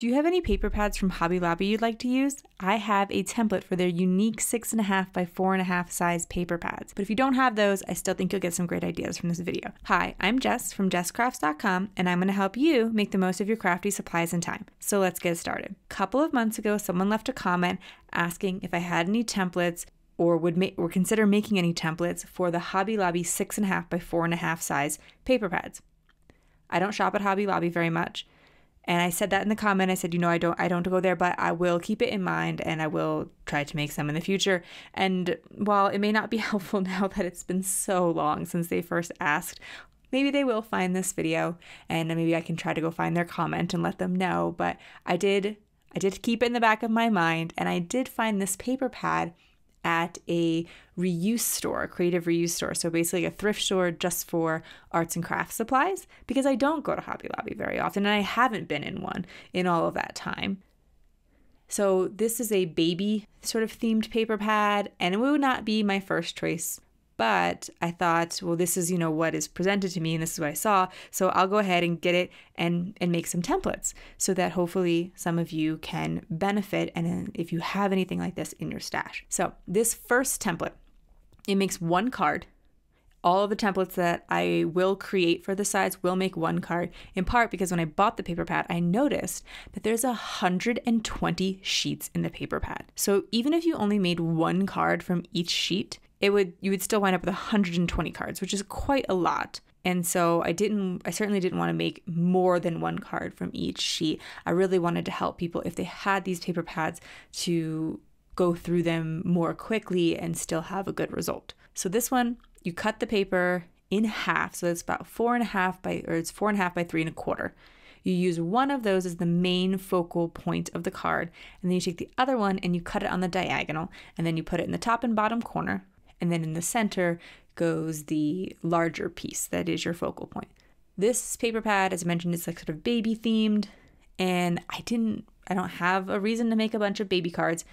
Do you have any paper pads from Hobby Lobby you'd like to use? I have a template for their unique 6.5 by 4.5 size paper pads. But if you don't have those, I still think you'll get some great ideas from this video. Hi, I'm Jess from jesscrafts.com, and I'm going to help you make the most of your crafty supplies and time. So let's get started. A couple of months ago, someone left a comment asking if I had any templates or would make or consider making any templates for the Hobby Lobby 6.5 by 4.5 size paper pads. I don't shop at Hobby Lobby very much and I said that in the comment. I said, you know, I don't I don't go there, but I will keep it in mind and I will try to make some in the future. And while it may not be helpful now that it's been so long since they first asked, maybe they will find this video and maybe I can try to go find their comment and let them know. But I did I did keep it in the back of my mind and I did find this paper pad at a reuse store, a creative reuse store. So basically, a thrift store just for arts and crafts supplies because I don't go to Hobby Lobby very often and I haven't been in one in all of that time. So, this is a baby sort of themed paper pad, and it would not be my first choice but I thought, well, this is, you know, what is presented to me and this is what I saw. So I'll go ahead and get it and, and make some templates so that hopefully some of you can benefit. And if you have anything like this in your stash. So this first template, it makes one card all of the templates that I will create for the sides will make one card, in part because when I bought the paper pad, I noticed that there's 120 sheets in the paper pad. So even if you only made one card from each sheet, it would you would still wind up with 120 cards, which is quite a lot. And so I didn't I certainly didn't want to make more than one card from each sheet. I really wanted to help people if they had these paper pads to go through them more quickly and still have a good result. So this one, you cut the paper in half, so it's about four and a half by or it's four and a half by three and a quarter. You use one of those as the main focal point of the card, and then you take the other one and you cut it on the diagonal, and then you put it in the top and bottom corner, and then in the center goes the larger piece that is your focal point. This paper pad, as I mentioned, is like sort of baby themed, and I didn't, I don't have a reason to make a bunch of baby cards.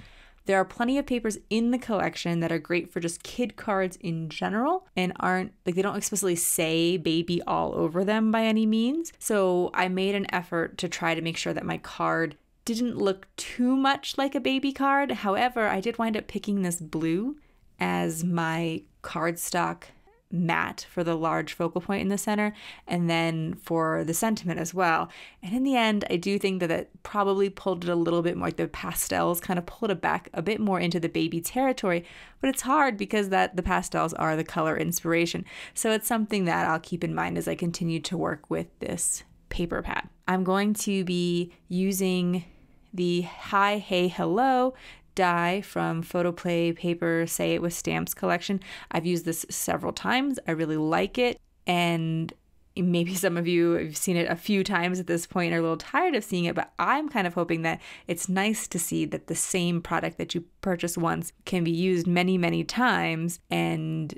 There are plenty of papers in the collection that are great for just kid cards in general and aren't like they don't explicitly say baby all over them by any means. So I made an effort to try to make sure that my card didn't look too much like a baby card. However, I did wind up picking this blue as my cardstock mat for the large focal point in the center and then for the sentiment as well. And in the end, I do think that it probably pulled it a little bit more like the pastels kind of pulled it back a bit more into the baby territory, but it's hard because that the pastels are the color inspiration. So it's something that I'll keep in mind as I continue to work with this paper pad. I'm going to be using the Hi Hey Hello die from Photoplay Paper Say It with Stamps collection. I've used this several times. I really like it. And maybe some of you have seen it a few times at this point and are a little tired of seeing it, but I'm kind of hoping that it's nice to see that the same product that you purchase once can be used many, many times. And,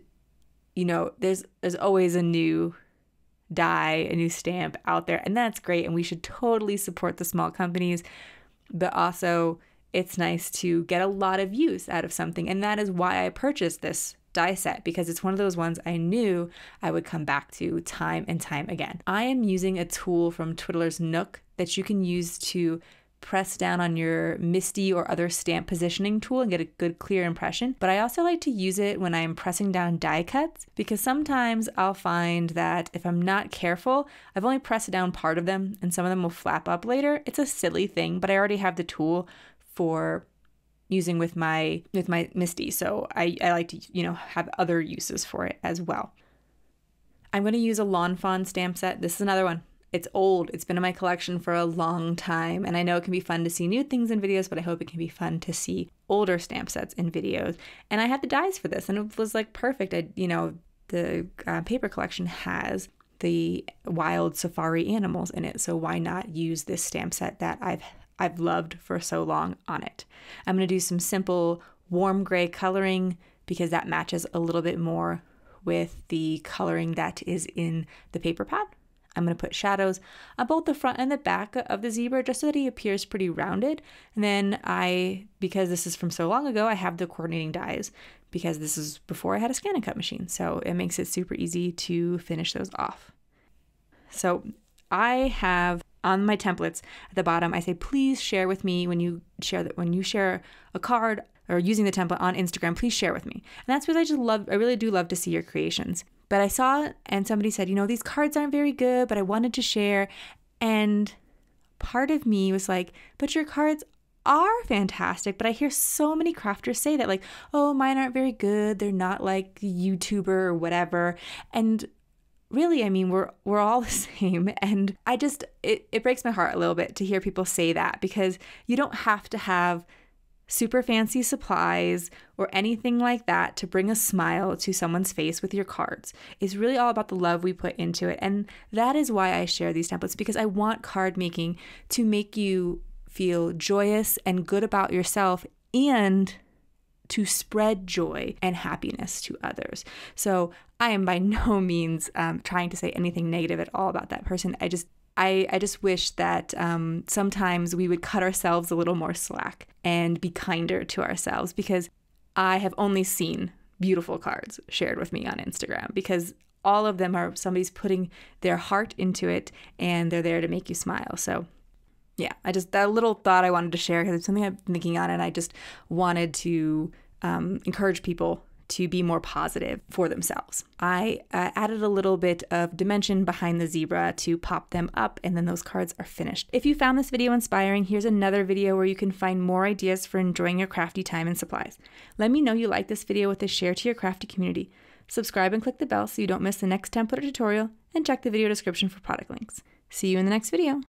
you know, there's there's always a new die, a new stamp out there, and that's great. And we should totally support the small companies, but also it's nice to get a lot of use out of something. And that is why I purchased this die set because it's one of those ones I knew I would come back to time and time again. I am using a tool from Twiddler's Nook that you can use to press down on your MISTI or other stamp positioning tool and get a good clear impression. But I also like to use it when I'm pressing down die cuts because sometimes I'll find that if I'm not careful, I've only pressed down part of them and some of them will flap up later. It's a silly thing, but I already have the tool for using with my with my MISTI. So I, I like to, you know, have other uses for it as well. I'm going to use a Lawn Fawn stamp set. This is another one. It's old. It's been in my collection for a long time. And I know it can be fun to see new things in videos, but I hope it can be fun to see older stamp sets in videos. And I had the dies for this and it was like perfect. I, you know, the uh, paper collection has the wild safari animals in it. So why not use this stamp set that I've I've loved for so long on it. I'm going to do some simple warm gray coloring because that matches a little bit more with the coloring that is in the paper pad. I'm going to put shadows on both the front and the back of the zebra just so that he appears pretty rounded. And then I, because this is from so long ago, I have the coordinating dies because this is before I had a scan and cut machine. So it makes it super easy to finish those off. So I have on my templates at the bottom, I say, please share with me when you share that when you share a card or using the template on Instagram, please share with me. And that's because I just love, I really do love to see your creations. But I saw and somebody said, you know, these cards aren't very good, but I wanted to share. And part of me was like, but your cards are fantastic. But I hear so many crafters say that, like, oh, mine aren't very good. They're not like YouTuber or whatever. And really i mean we're we're all the same and i just it, it breaks my heart a little bit to hear people say that because you don't have to have super fancy supplies or anything like that to bring a smile to someone's face with your cards. It's really all about the love we put into it. And that is why I share these templates because I want card making to make you feel joyous and good about yourself and to spread joy and happiness to others. So I am by no means um, trying to say anything negative at all about that person. I just I, I just wish that um, sometimes we would cut ourselves a little more slack and be kinder to ourselves because I have only seen beautiful cards shared with me on Instagram because all of them are somebody's putting their heart into it and they're there to make you smile. So yeah, I just that little thought I wanted to share because it's something I've been thinking on, and I just wanted to um, encourage people to be more positive for themselves. I uh, added a little bit of dimension behind the zebra to pop them up, and then those cards are finished. If you found this video inspiring, here's another video where you can find more ideas for enjoying your crafty time and supplies. Let me know you like this video with a share to your crafty community. Subscribe and click the bell so you don't miss the next template or tutorial, and check the video description for product links. See you in the next video.